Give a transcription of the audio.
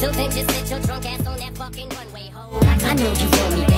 So then just sit your drunk ass on that fucking runway, ho. I know you feel me,